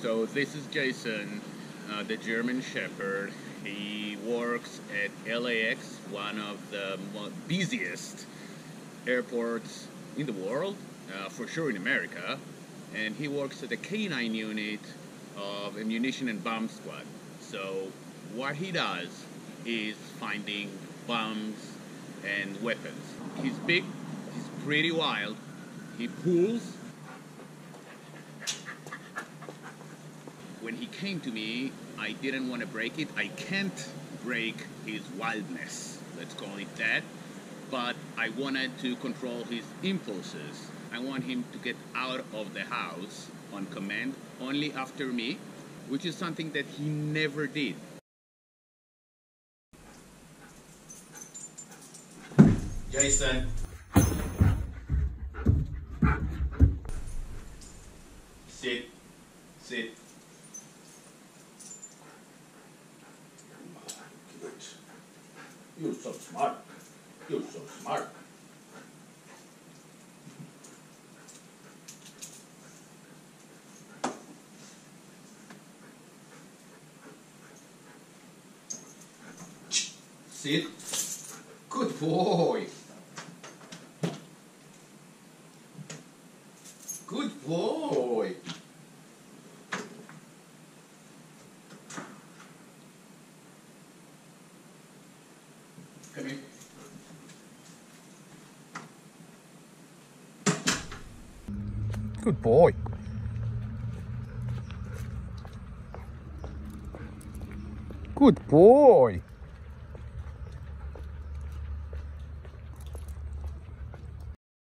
So this is Jason, uh, the German Shepherd. He works at LAX, one of the busiest airports in the world, uh, for sure in America. And he works at the K9 unit of ammunition and bomb squad. So what he does is finding bombs and weapons. He's big, he's pretty wild, he pulls. He came to me, I didn't want to break it. I can't break his wildness, let's call it that. But I wanted to control his impulses. I want him to get out of the house on command only after me, which is something that he never did. Jason. Sit. Sit. Good. You're so smart. You're so smart. Sit. Good boy. Good boy. Here. Good boy. Good boy.